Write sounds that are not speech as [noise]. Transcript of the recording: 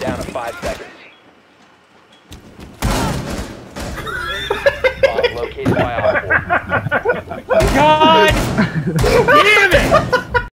down to five seconds. Bomb [laughs] located by Op God [laughs] damn it!